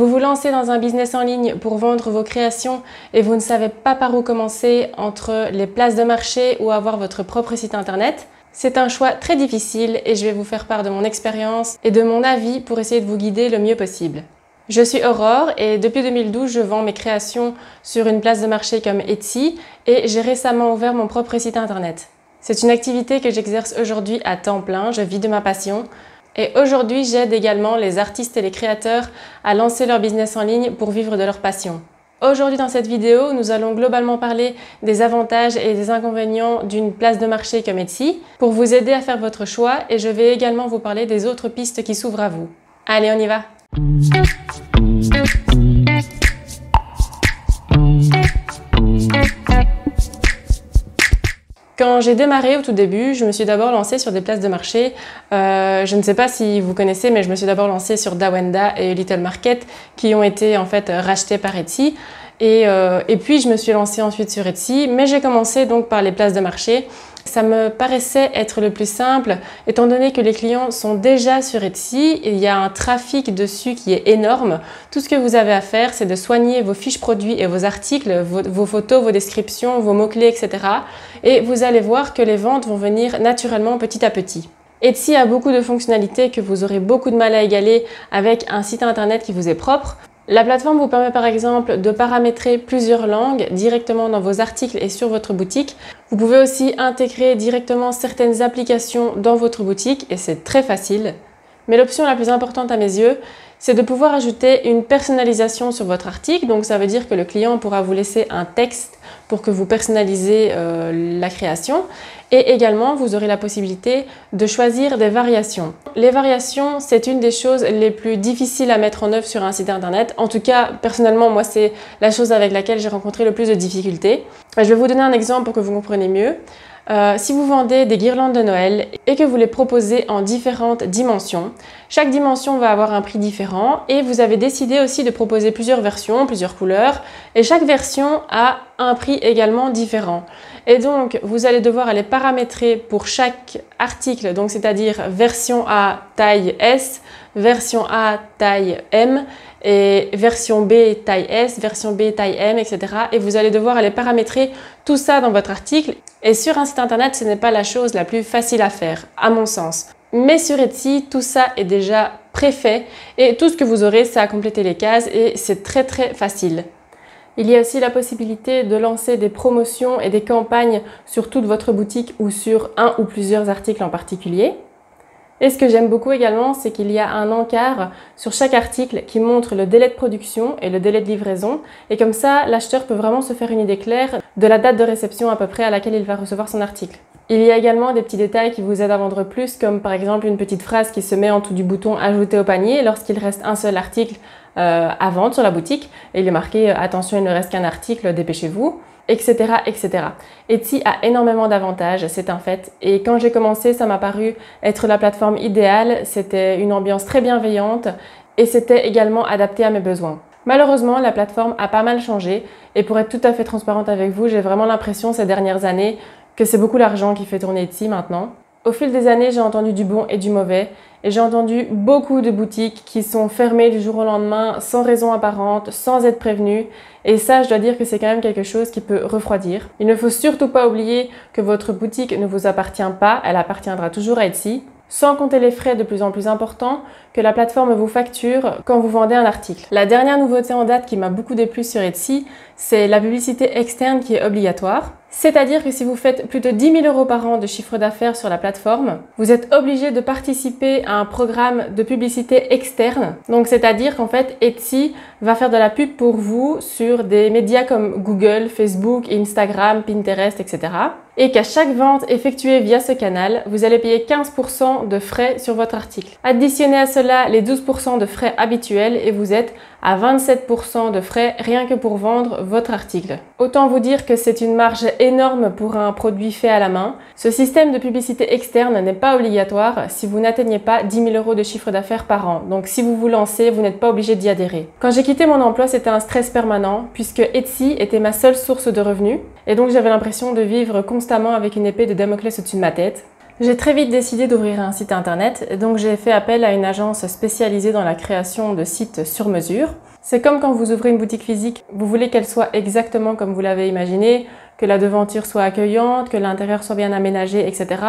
Vous vous lancez dans un business en ligne pour vendre vos créations et vous ne savez pas par où commencer entre les places de marché ou avoir votre propre site internet. C'est un choix très difficile et je vais vous faire part de mon expérience et de mon avis pour essayer de vous guider le mieux possible. Je suis Aurore et depuis 2012, je vends mes créations sur une place de marché comme Etsy et j'ai récemment ouvert mon propre site internet. C'est une activité que j'exerce aujourd'hui à temps plein, je vis de ma passion. Et aujourd'hui, j'aide également les artistes et les créateurs à lancer leur business en ligne pour vivre de leur passion. Aujourd'hui dans cette vidéo, nous allons globalement parler des avantages et des inconvénients d'une place de marché comme Etsy pour vous aider à faire votre choix et je vais également vous parler des autres pistes qui s'ouvrent à vous. Allez, on y va Quand j'ai démarré au tout début, je me suis d'abord lancée sur des places de marché. Euh, je ne sais pas si vous connaissez, mais je me suis d'abord lancée sur Dawenda et Little Market qui ont été en fait rachetés par Etsy. Et, euh, et puis je me suis lancée ensuite sur Etsy, mais j'ai commencé donc par les places de marché. Ça me paraissait être le plus simple, étant donné que les clients sont déjà sur Etsy, il y a un trafic dessus qui est énorme. Tout ce que vous avez à faire, c'est de soigner vos fiches produits et vos articles, vos, photos, vos descriptions, vos mots-clés, etc. Et vous allez voir que les ventes vont venir naturellement petit à petit. Etsy a beaucoup de fonctionnalités que vous aurez beaucoup de mal à égaler avec un site internet qui vous est propre. La plateforme vous permet par exemple de paramétrer plusieurs langues directement dans vos articles et sur votre boutique. Vous pouvez aussi intégrer directement certaines applications dans votre boutique et c'est très facile. Mais l'option la plus importante à mes yeux, c'est de pouvoir ajouter une personnalisation sur votre article. Donc ça veut dire que le client pourra vous laisser un texte pour que vous personnalisez euh, la création. Et également, vous aurez la possibilité de choisir des variations. Les variations, c'est une des choses les plus difficiles à mettre en œuvre sur un site internet. En tout cas, personnellement, moi, c'est la chose avec laquelle j'ai rencontré le plus de difficultés. Je vais vous donner un exemple pour que vous compreniez mieux. Euh, si vous vendez des guirlandes de Noël et que vous les proposez en différentes dimensions, chaque dimension va avoir un prix différent et vous avez décidé aussi de proposer plusieurs versions, plusieurs couleurs et chaque version a un prix également différent. Et donc, vous allez devoir les paramétrer pour chaque article, donc c'est-à-dire version A taille S, version A taille M et version B taille S, version B taille M, etc. Et vous allez devoir aller paramétrer tout ça dans votre article. Et sur un site internet, ce n'est pas la chose la plus facile à faire, à mon sens. Mais sur Etsy, tout ça est déjà préfait et tout ce que vous aurez, c'est à compléter les cases et c'est très très facile. Il y a aussi la possibilité de lancer des promotions et des campagnes sur toute votre boutique ou sur un ou plusieurs articles en particulier. Et ce que j'aime beaucoup également, c'est qu'il y a un encart sur chaque article qui montre le délai de production et le délai de livraison. Et comme ça, l'acheteur peut vraiment se faire une idée claire de la date de réception à peu près à laquelle il va recevoir son article. Il y a également des petits détails qui vous aident à vendre plus, comme par exemple une petite phrase qui se met en dessous du bouton Ajouter au panier lorsqu'il reste un seul article euh, à vendre sur la boutique. Et il est marqué Attention, il ne reste qu'un article, dépêchez-vous etc., etc. Etsy a énormément d'avantages, c'est un fait. Et quand j'ai commencé, ça m'a paru être la plateforme idéale. C'était une ambiance très bienveillante et c'était également adapté à mes besoins. Malheureusement, la plateforme a pas mal changé et pour être tout à fait transparente avec vous, j'ai vraiment l'impression ces dernières années que c'est beaucoup l'argent qui fait tourner Etsy maintenant. Au fil des années, j'ai entendu du bon et du mauvais et j'ai entendu beaucoup de boutiques qui sont fermées du jour au lendemain sans raison apparente, sans être prévenues. Et ça, je dois dire que c'est quand même quelque chose qui peut refroidir. Il ne faut surtout pas oublier que votre boutique ne vous appartient pas, elle appartiendra toujours à Etsy sans compter les frais de plus en plus importants que la plateforme vous facture quand vous vendez un article. La dernière nouveauté en date qui m'a beaucoup déplu sur Etsy, c'est la publicité externe qui est obligatoire. C'est-à-dire que si vous faites plus de 10 000 euros par an de chiffre d'affaires sur la plateforme, vous êtes obligé de participer à un programme de publicité externe. Donc c'est-à-dire qu'en fait Etsy va faire de la pub pour vous sur des médias comme Google, Facebook, Instagram, Pinterest, etc. Et qu'à chaque vente effectuée via ce canal, vous allez payer 15% de frais sur votre article. Additionnez à cela les 12% de frais habituels et vous êtes à 27% de frais rien que pour vendre votre article. Autant vous dire que c'est une marge énorme pour un produit fait à la main. Ce système de publicité externe n'est pas obligatoire si vous n'atteignez pas 10 000 euros de chiffre d'affaires par an. Donc si vous vous lancez, vous n'êtes pas obligé d'y adhérer. Quand j'ai quitté mon emploi, c'était un stress permanent puisque Etsy était ma seule source de revenus et donc j'avais l'impression de vivre constamment avec une épée de Damoclès au-dessus de ma tête. J'ai très vite décidé d'ouvrir un site internet, donc j'ai fait appel à une agence spécialisée dans la création de sites sur mesure. C'est comme quand vous ouvrez une boutique physique, vous voulez qu'elle soit exactement comme vous l'avez imaginé, que la devanture soit accueillante, que l'intérieur soit bien aménagé, etc.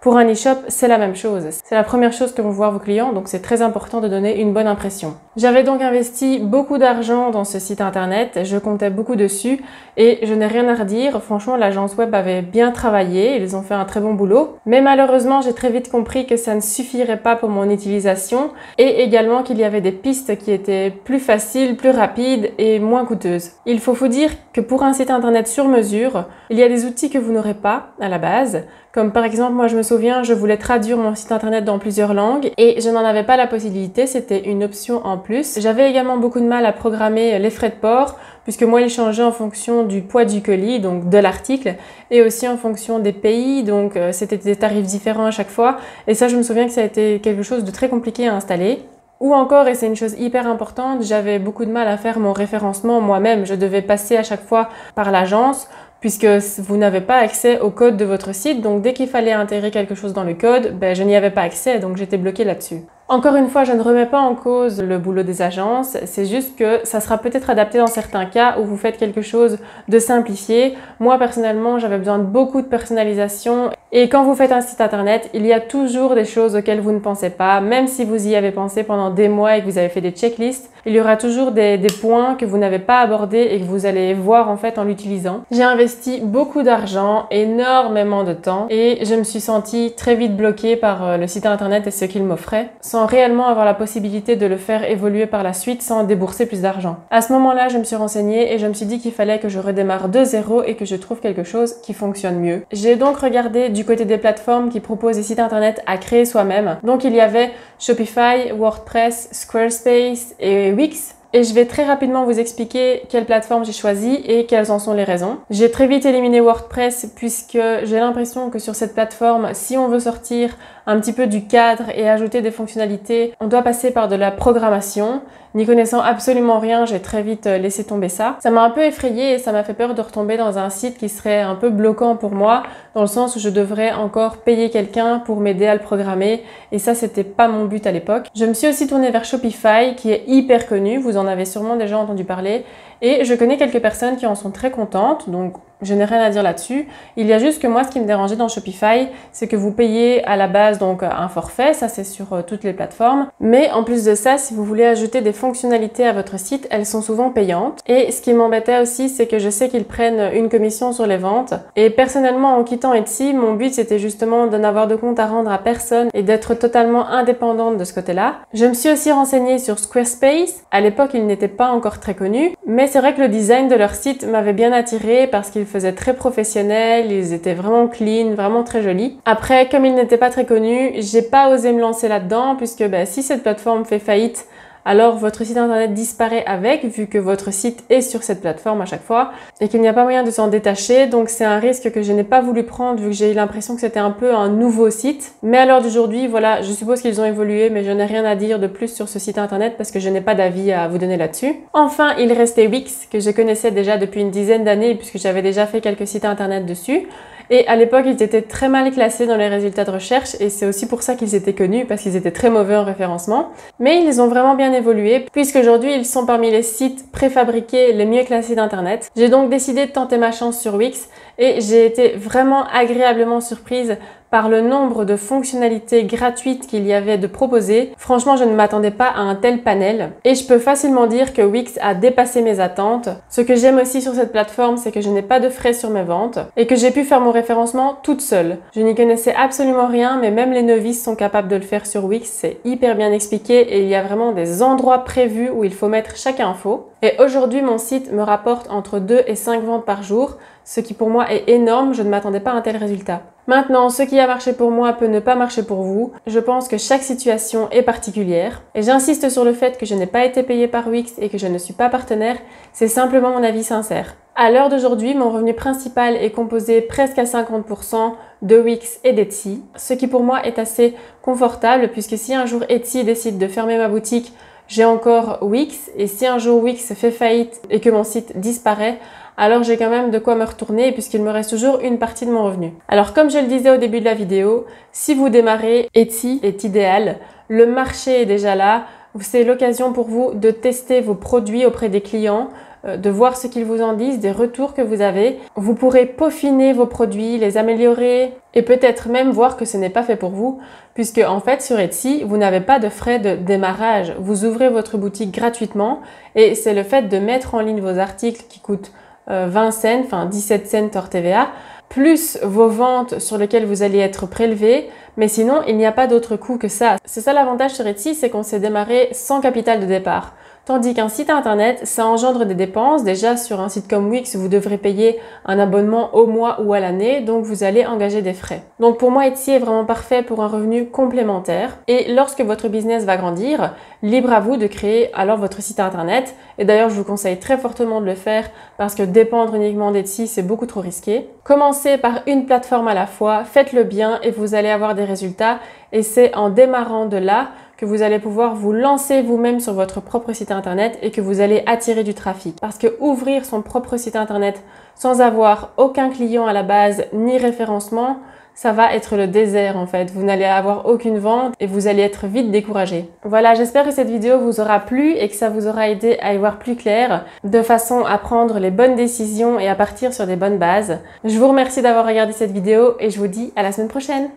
Pour un e-shop, c'est la même chose. C'est la première chose que vont voir vos clients, donc c'est très important de donner une bonne impression. J'avais donc investi beaucoup d'argent dans ce site internet, je comptais beaucoup dessus et je n'ai rien à redire. Franchement, l'agence web avait bien travaillé, ils ont fait un très bon boulot. Mais malheureusement, j'ai très vite compris que ça ne suffirait pas pour mon utilisation et également qu'il y avait des pistes qui étaient plus faciles, plus rapides et moins coûteuses. Il faut vous dire que pour un site internet sur mesure, il y a des outils que vous n'aurez pas à la base. Comme par exemple, moi je me souviens, je voulais traduire mon site internet dans plusieurs langues et je n'en avais pas la possibilité, c'était une option en plus. J'avais également beaucoup de mal à programmer les frais de port puisque moi il changeait en fonction du poids du colis, donc de l'article, et aussi en fonction des pays, donc euh, c'était des tarifs différents à chaque fois. Et ça, je me souviens que ça a été quelque chose de très compliqué à installer. Ou encore, et c'est une chose hyper importante, j'avais beaucoup de mal à faire mon référencement moi-même. Je devais passer à chaque fois par l'agence puisque vous n'avez pas accès au code de votre site. Donc dès qu'il fallait intégrer quelque chose dans le code, ben, je n'y avais pas accès, donc j'étais bloquée là-dessus. Encore une fois, je ne remets pas en cause le boulot des agences, c'est juste que ça sera peut-être adapté dans certains cas où vous faites quelque chose de simplifié. Moi, personnellement, j'avais besoin de beaucoup de personnalisation et quand vous faites un site internet, il y a toujours des choses auxquelles vous ne pensez pas, même si vous y avez pensé pendant des mois et que vous avez fait des checklists, il y aura toujours des, points que vous n'avez pas abordés et que vous allez voir en fait en l'utilisant. J'ai investi beaucoup d'argent, énormément de temps et je me suis sentie très vite bloquée par euh, le site internet et ce qu'il m'offrait réellement avoir la possibilité de le faire évoluer par la suite sans débourser plus d'argent. À ce moment-là, je me suis renseignée et je me suis dit qu'il fallait que je redémarre de zéro et que je trouve quelque chose qui fonctionne mieux. J'ai donc regardé du côté des plateformes qui proposent des sites internet à créer soi-même. Donc il y avait Shopify, WordPress, Squarespace et Wix et je vais très rapidement vous expliquer quelle plateforme j'ai choisi et quelles en sont les raisons. J'ai très vite éliminé WordPress puisque j'ai l'impression que sur cette plateforme, si on veut sortir un petit peu du cadre et ajouter des fonctionnalités, on doit passer par de la programmation. N'y connaissant absolument rien, j'ai très vite euh, laissé tomber ça. Ça m'a un peu effrayé et ça m'a fait peur de retomber dans un site qui serait un peu bloquant pour moi, dans le sens où je devrais encore payer quelqu'un pour m'aider à le programmer. Et ça, c'était pas mon but à l'époque. Je me suis aussi tournée vers Shopify, qui est hyper connu. Vous en avez sûrement déjà entendu parler. Et je connais quelques personnes qui en sont très contentes, donc je n'ai rien à dire là-dessus. Il y a juste que moi, ce qui me dérangeait dans Shopify, c'est que vous payez à la base donc un forfait, ça c'est sur euh, toutes les plateformes. Mais en plus de ça, si vous voulez ajouter des fonctionnalités à votre site, elles sont souvent payantes. Et ce qui m'embêtait aussi, c'est que je sais qu'ils prennent une commission sur les ventes. Et personnellement, en quittant Etsy, mon but c'était justement de n'avoir de compte à rendre à personne et d'être totalement indépendante de ce côté-là. Je me suis aussi renseignée sur Squarespace. À l'époque, il n'était pas encore très connu, mais c'est vrai que le design de leur site m'avait bien attiré parce qu'ils faisaient très professionnels, ils étaient vraiment clean, vraiment très jolis. Après, comme ils n'étaient pas très connus, j'ai pas osé me lancer là-dedans puisque bah, si cette plateforme fait faillite, alors votre site internet disparaît avec vu que votre site est sur cette plateforme à chaque fois et qu'il n'y a pas moyen de s'en détacher. Donc c'est un risque que je n'ai pas voulu prendre vu que j'ai eu l'impression que c'était un peu un nouveau site. Mais à l'heure d'aujourd'hui, voilà, je suppose qu'ils ont évolué mais je n'ai rien à dire de plus sur ce site internet parce que je n'ai pas d'avis à vous donner là-dessus. Enfin, il restait Wix que je connaissais déjà depuis une dizaine d'années puisque j'avais déjà fait quelques sites internet dessus. Et à l'époque, ils étaient très mal classés dans les résultats de recherche et c'est aussi pour ça qu'ils étaient connus parce qu'ils étaient très mauvais en référencement. Mais ils ont vraiment bien évolué puisqu'aujourd'hui, ils sont parmi les sites préfabriqués les mieux classés d'Internet. J'ai donc décidé de tenter ma chance sur Wix et j'ai été vraiment agréablement surprise par le nombre de fonctionnalités gratuites qu'il y avait de proposées. Franchement, je ne m'attendais pas à un tel panel et je peux facilement dire que Wix a dépassé mes attentes. Ce que j'aime aussi sur cette plateforme, c'est que je n'ai pas de frais sur mes ventes et que j'ai pu faire mon référencement toute seule. Je n'y connaissais absolument rien, mais même les novices sont capables de le faire sur Wix. C'est hyper bien expliqué et il y a vraiment des endroits prévus où il faut mettre chaque info. Et aujourd'hui, mon site me rapporte entre 2 et 5 ventes par jour, ce qui pour moi est énorme, je ne m'attendais pas à un tel résultat. Maintenant, ce qui a marché pour moi peut ne pas marcher pour vous. Je pense que chaque situation est particulière. Et j'insiste sur le fait que je n'ai pas été payée par Wix et que je ne suis pas partenaire. C'est simplement mon avis sincère. À l'heure d'aujourd'hui, mon revenu principal est composé presque à 50% de Wix et d'Etsy, ce qui pour moi est assez confortable puisque si un jour Etsy décide de fermer ma boutique, j'ai encore Wix et si un jour Wix fait faillite et que mon site disparaît, alors j'ai quand même de quoi me retourner puisqu'il me reste toujours une partie de mon revenu. Alors comme je le disais au début de la vidéo, si vous démarrez, Etsy est idéal. Le marché est déjà là. C'est l'occasion pour vous de tester vos produits auprès des clients, de voir ce qu'ils vous en disent, des retours que vous avez. Vous pourrez peaufiner vos produits, les améliorer et peut-être même voir que ce n'est pas fait pour vous, puisque en fait sur Etsy, vous n'avez pas de frais de démarrage. Vous ouvrez votre boutique gratuitement et c'est le fait de mettre en ligne vos articles qui coûtent 20 euh, cents, enfin 17 cents hors TVA, plus vos ventes sur lesquelles vous allez être prélevé. Mais sinon, il n'y a pas d'autre coût que ça. C'est ça l'avantage sur Etsy, c'est qu'on s'est démarré sans capital de départ. Tandis qu'un site internet, ça engendre des dépenses. Déjà, sur un site comme Wix, vous devrez payer un abonnement au mois ou à l'année, donc vous allez engager des frais. Donc pour moi, Etsy est vraiment parfait pour un revenu complémentaire. Et lorsque votre business va grandir, libre à vous de créer alors votre site internet. Et d'ailleurs, je vous conseille très fortement de le faire parce que dépendre uniquement d'Etsy, c'est beaucoup trop risqué. Commencez par une plateforme à la fois, faites-le bien et vous allez avoir des résultats. Et c'est en démarrant de là que vous allez pouvoir vous lancer vous-même sur votre propre site internet et que vous allez attirer du trafic. Parce que ouvrir son propre site internet sans avoir aucun client à la base ni référencement, ça va être le désert en fait. Vous n'allez avoir aucune vente et vous allez être vite découragé. Voilà, j'espère que cette vidéo vous aura plu et que ça vous aura aidé à y voir plus clair, de façon à prendre les bonnes décisions et à partir sur des bonnes bases. Je vous remercie d'avoir regardé cette vidéo et je vous dis à la semaine prochaine.